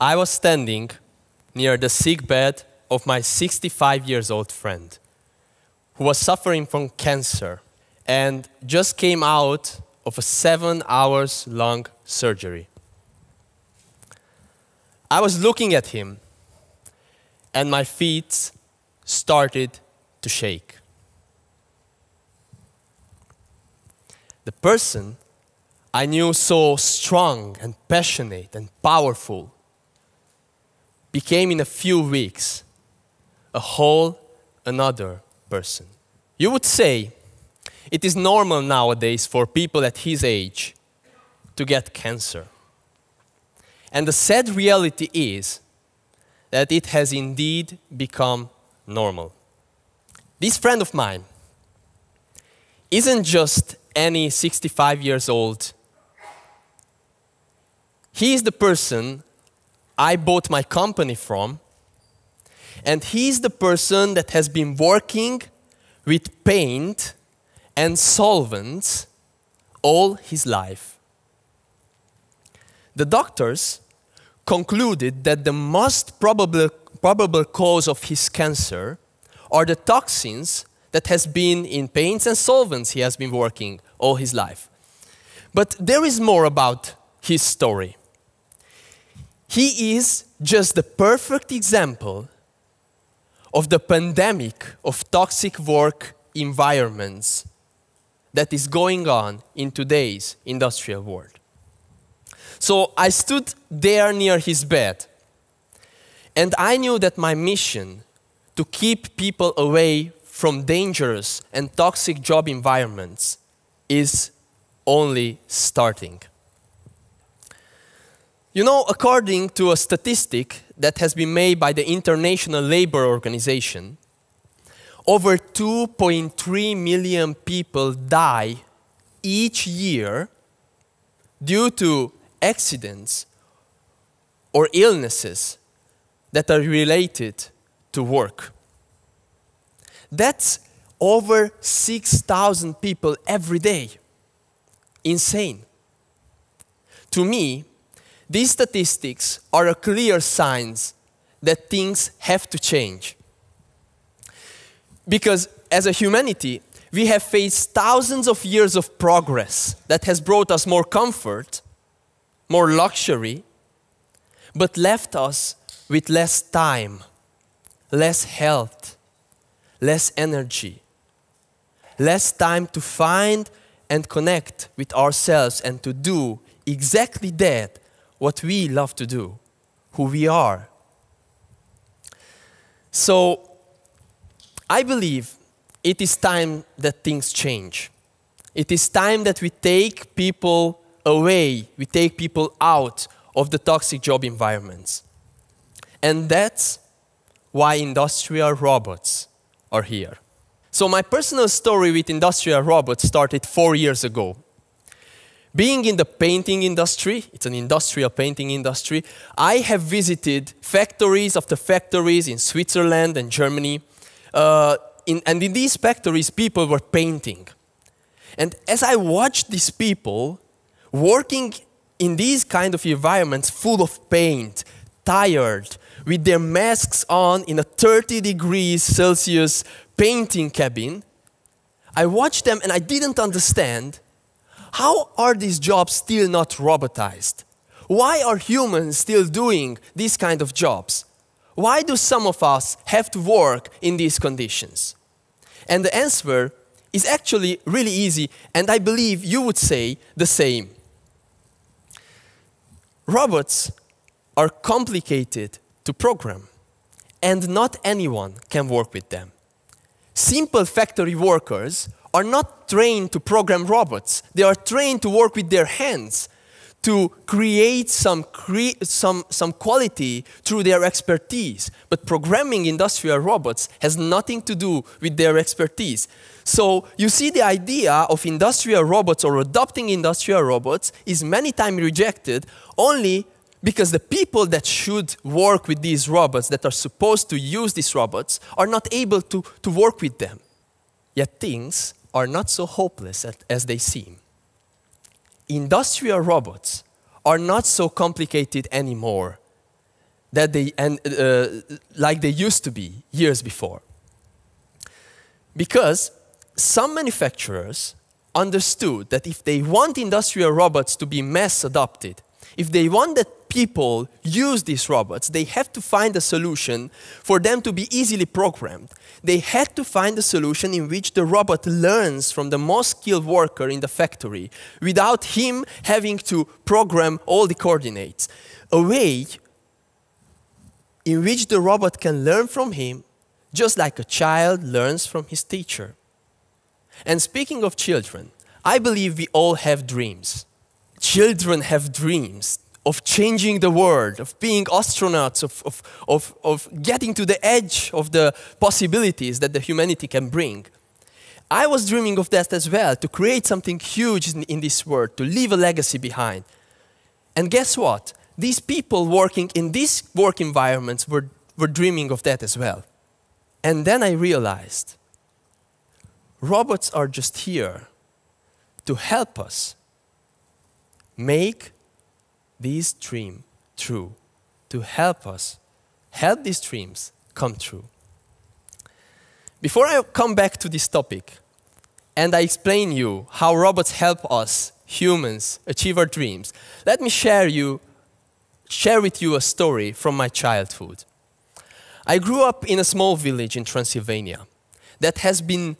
I was standing near the sick bed of my 65 years old friend who was suffering from cancer and just came out of a seven hours long surgery. I was looking at him and my feet started to shake. The person I knew so strong and passionate and powerful became in a few weeks a whole another person. You would say it is normal nowadays for people at his age to get cancer. And the sad reality is that it has indeed become normal. This friend of mine isn't just any 65 years old. He is the person I bought my company from, and he's the person that has been working with paint and solvents all his life. The doctors concluded that the most probable, probable cause of his cancer are the toxins that has been in paints and solvents he has been working all his life. But there is more about his story. He is just the perfect example of the pandemic of toxic work environments that is going on in today's industrial world. So I stood there near his bed, and I knew that my mission to keep people away from dangerous and toxic job environments is only starting. You know, according to a statistic that has been made by the International Labour Organization, over 2.3 million people die each year due to accidents or illnesses that are related to work. That's over 6,000 people every day. Insane. To me, these statistics are a clear signs that things have to change. Because as a humanity, we have faced thousands of years of progress that has brought us more comfort, more luxury, but left us with less time, less health, less energy, less time to find and connect with ourselves and to do exactly that what we love to do, who we are. So, I believe it is time that things change. It is time that we take people away, we take people out of the toxic job environments. And that's why industrial robots are here. So, my personal story with industrial robots started four years ago. Being in the painting industry, it's an industrial painting industry, I have visited factories after factories in Switzerland and Germany. Uh, in, and in these factories, people were painting. And as I watched these people working in these kind of environments full of paint, tired, with their masks on in a 30 degrees Celsius painting cabin, I watched them and I didn't understand how are these jobs still not robotized? Why are humans still doing these kind of jobs? Why do some of us have to work in these conditions? And the answer is actually really easy, and I believe you would say the same. Robots are complicated to program, and not anyone can work with them. Simple factory workers are not trained to program robots. They are trained to work with their hands, to create some, cre some, some quality through their expertise. But programming industrial robots has nothing to do with their expertise. So you see the idea of industrial robots or adopting industrial robots is many times rejected only because the people that should work with these robots, that are supposed to use these robots, are not able to, to work with them. Yet things are not so hopeless as they seem. Industrial robots are not so complicated anymore that they, and, uh, like they used to be years before. Because some manufacturers understood that if they want industrial robots to be mass adopted, if they want that people use these robots, they have to find a solution for them to be easily programmed. They had to find a solution in which the robot learns from the most skilled worker in the factory without him having to program all the coordinates. A way in which the robot can learn from him just like a child learns from his teacher. And speaking of children, I believe we all have dreams. Children have dreams of changing the world, of being astronauts, of, of, of, of getting to the edge of the possibilities that the humanity can bring. I was dreaming of that as well, to create something huge in, in this world, to leave a legacy behind. And guess what? These people working in these work environments were, were dreaming of that as well. And then I realized robots are just here to help us make this dream true, to help us help these dreams come true. Before I come back to this topic and I explain you how robots help us humans achieve our dreams, let me share you share with you a story from my childhood. I grew up in a small village in Transylvania that has been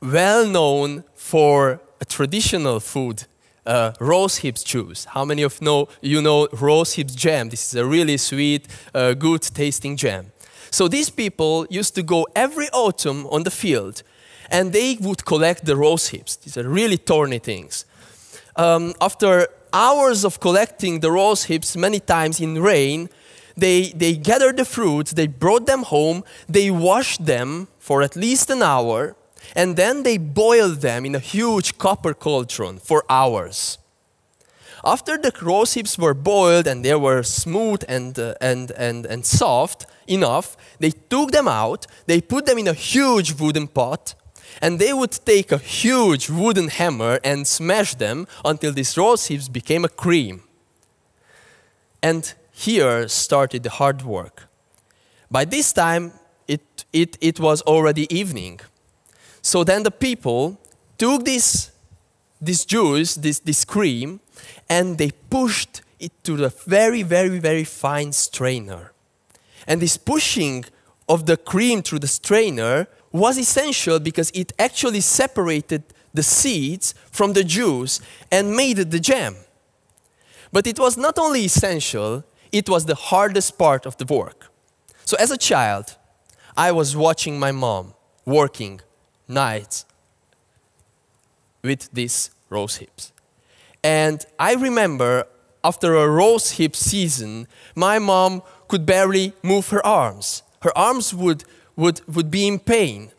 well known for a traditional food, uh, rose hips juice. How many of know, you know rose hips jam? This is a really sweet, uh, good tasting jam. So these people used to go every autumn on the field and they would collect the rose hips. These are really thorny things. Um, after hours of collecting the rose hips, many times in rain, they, they gathered the fruits, they brought them home, they washed them for at least an hour, and then they boiled them in a huge copper cauldron for hours. After the rose hips were boiled and they were smooth and, uh, and, and, and soft enough, they took them out, they put them in a huge wooden pot, and they would take a huge wooden hammer and smash them until these rose hips became a cream. And here started the hard work. By this time, it, it, it was already evening. So then the people took this, this juice, this, this cream, and they pushed it to the very, very, very fine strainer. And this pushing of the cream through the strainer was essential because it actually separated the seeds from the juice and made it the jam. But it was not only essential, it was the hardest part of the work. So as a child, I was watching my mom working nights with these rose hips. And I remember after a rose hip season, my mom could barely move her arms. Her arms would, would, would be in pain.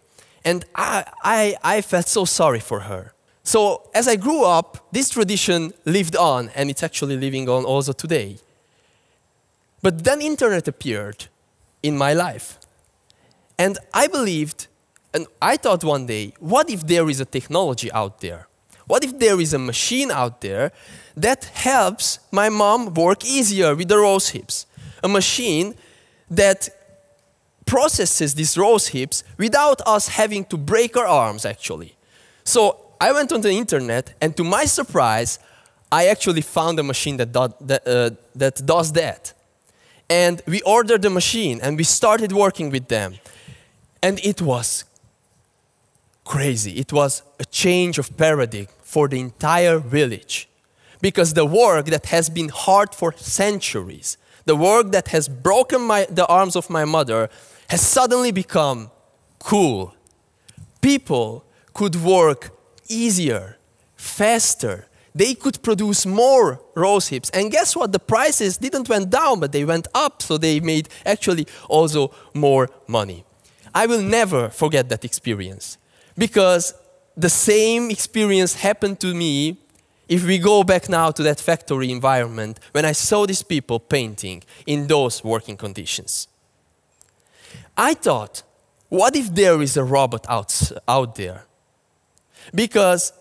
And I, I, I felt so sorry for her. So as I grew up, this tradition lived on, and it's actually living on also today. But then internet appeared in my life. And I believed, and I thought one day, what if there is a technology out there? What if there is a machine out there that helps my mom work easier with the rose hips? A machine that processes these rose hips without us having to break our arms, actually. So I went on the internet, and to my surprise, I actually found a machine that, do, that, uh, that does that. And we ordered the machine and we started working with them. And it was crazy. It was a change of paradigm for the entire village. Because the work that has been hard for centuries, the work that has broken my, the arms of my mother, has suddenly become cool. People could work easier, faster, they could produce more rose hips. And guess what? The prices didn't went down, but they went up, so they made actually also more money. I will never forget that experience because the same experience happened to me if we go back now to that factory environment when I saw these people painting in those working conditions. I thought, what if there is a robot out, out there? Because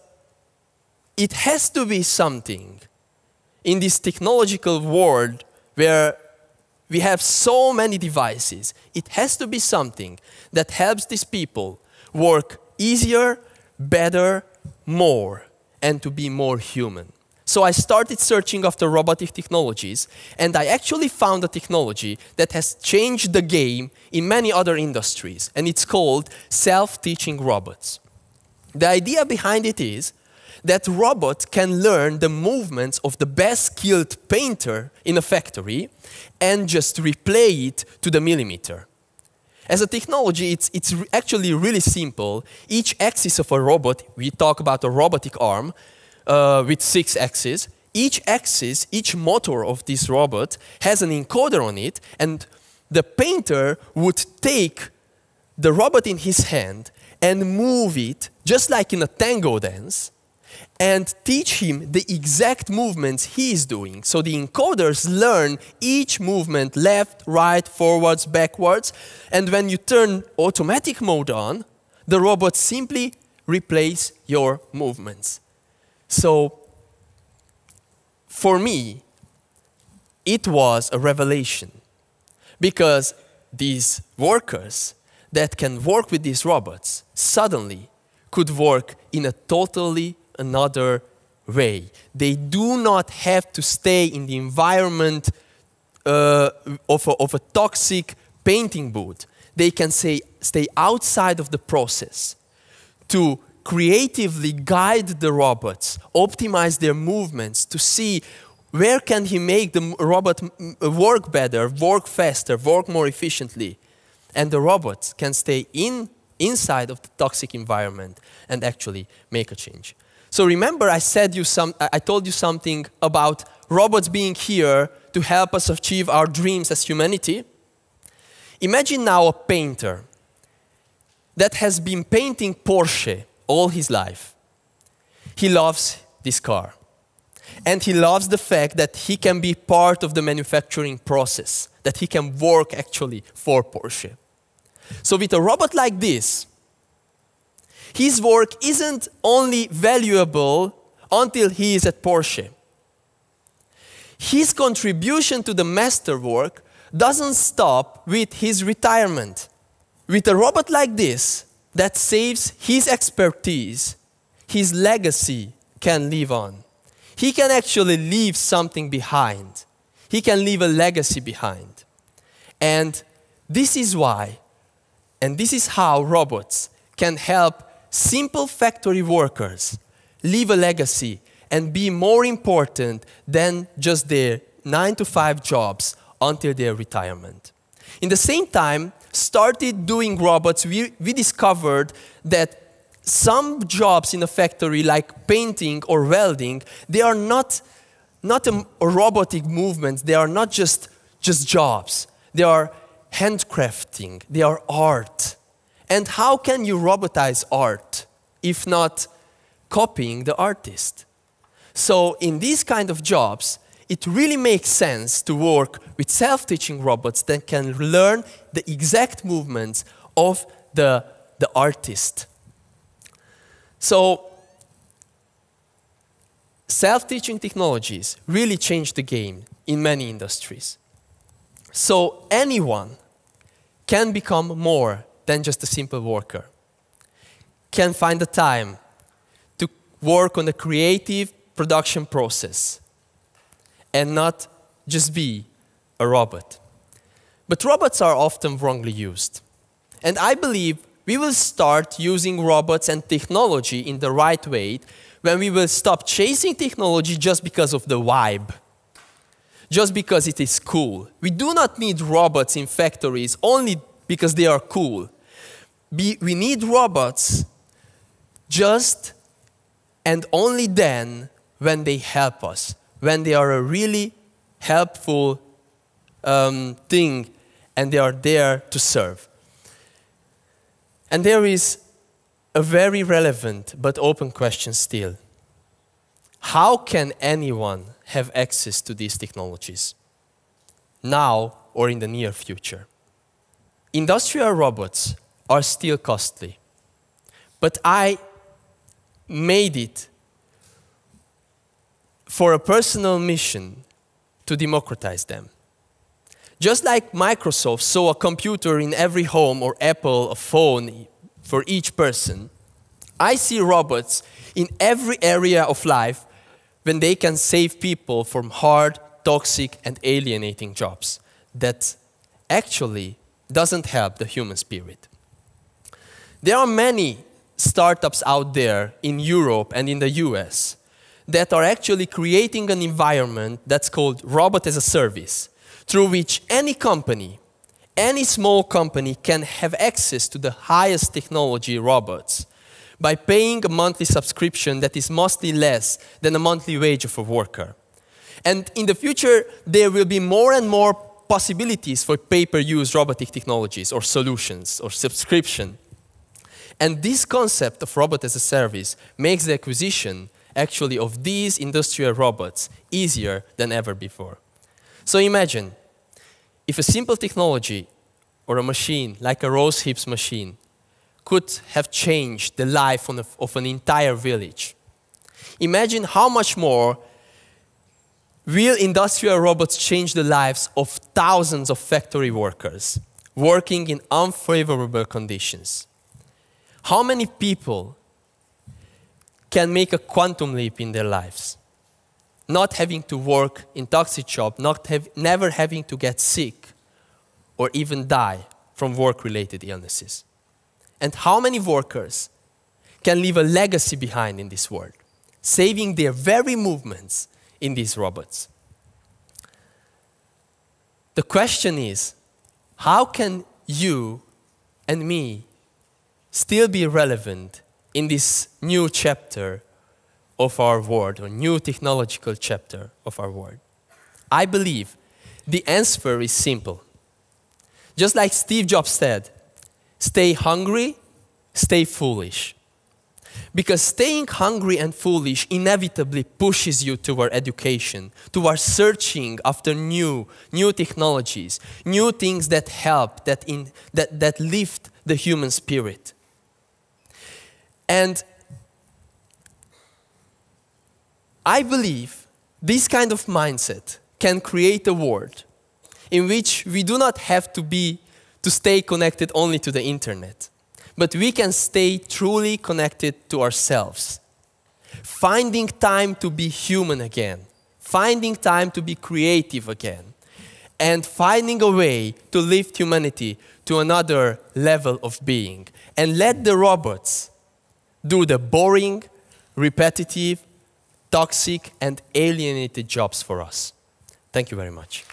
it has to be something in this technological world where we have so many devices. It has to be something that helps these people work easier, better, more, and to be more human. So I started searching after robotic technologies, and I actually found a technology that has changed the game in many other industries, and it's called self teaching robots. The idea behind it is that robot can learn the movements of the best skilled painter in a factory and just replay it to the millimeter. As a technology, it's, it's actually really simple. Each axis of a robot, we talk about a robotic arm uh, with six axes. Each axis, each motor of this robot has an encoder on it, and the painter would take the robot in his hand and move it, just like in a tango dance, and teach him the exact movements he is doing. So the encoders learn each movement left, right, forwards, backwards. And when you turn automatic mode on, the robot simply replays your movements. So for me, it was a revelation because these workers that can work with these robots suddenly could work in a totally another way. They do not have to stay in the environment uh, of, a, of a toxic painting booth. They can say, stay outside of the process to creatively guide the robots, optimize their movements to see where can he make the robot work better, work faster, work more efficiently. And the robots can stay in, inside of the toxic environment and actually make a change. So remember I said you some, I told you something about robots being here to help us achieve our dreams as humanity. Imagine now a painter that has been painting Porsche all his life. He loves this car. And he loves the fact that he can be part of the manufacturing process, that he can work actually for Porsche. So, with a robot like this, his work isn't only valuable until he is at Porsche. His contribution to the masterwork doesn't stop with his retirement. With a robot like this that saves his expertise, his legacy can live on. He can actually leave something behind. He can leave a legacy behind. And this is why, and this is how robots can help simple factory workers leave a legacy and be more important than just their nine to five jobs until their retirement. In the same time, started doing robots, we, we discovered that some jobs in a factory, like painting or welding, they are not, not a, a robotic movements. They are not just, just jobs. They are handcrafting. They are art. And how can you robotize art if not copying the artist? So in these kind of jobs, it really makes sense to work with self-teaching robots that can learn the exact movements of the, the artist. So self-teaching technologies really change the game in many industries. So anyone can become more than just a simple worker. Can find the time to work on the creative production process and not just be a robot. But robots are often wrongly used. And I believe we will start using robots and technology in the right way when we will stop chasing technology just because of the vibe, just because it is cool. We do not need robots in factories only because they are cool be, we need robots just and only then when they help us, when they are a really helpful um, thing and they are there to serve. And there is a very relevant but open question still. How can anyone have access to these technologies? Now or in the near future? Industrial robots are still costly. But I made it for a personal mission to democratize them. Just like Microsoft saw a computer in every home or Apple a phone for each person, I see robots in every area of life when they can save people from hard, toxic, and alienating jobs that actually doesn't help the human spirit. There are many startups out there in Europe and in the US that are actually creating an environment that's called robot as a service, through which any company, any small company can have access to the highest technology robots by paying a monthly subscription that is mostly less than a monthly wage of a worker. And in the future, there will be more and more possibilities for pay-per-use robotic technologies or solutions or subscription. And this concept of robot as a service makes the acquisition actually of these industrial robots easier than ever before. So imagine if a simple technology or a machine like a rose hips machine could have changed the life of an entire village. Imagine how much more real industrial robots change the lives of thousands of factory workers working in unfavorable conditions. How many people can make a quantum leap in their lives? Not having to work in toxic job, not have, never having to get sick or even die from work-related illnesses. And how many workers can leave a legacy behind in this world, saving their very movements in these robots? The question is, how can you and me still be relevant in this new chapter of our world, or new technological chapter of our world? I believe the answer is simple. Just like Steve Jobs said, stay hungry, stay foolish. Because staying hungry and foolish inevitably pushes you toward education, toward searching after new, new technologies, new things that help, that, in, that, that lift the human spirit. And I believe this kind of mindset can create a world in which we do not have to be to stay connected only to the internet, but we can stay truly connected to ourselves. Finding time to be human again, finding time to be creative again, and finding a way to lift humanity to another level of being. And let the robots do the boring, repetitive, toxic, and alienated jobs for us. Thank you very much.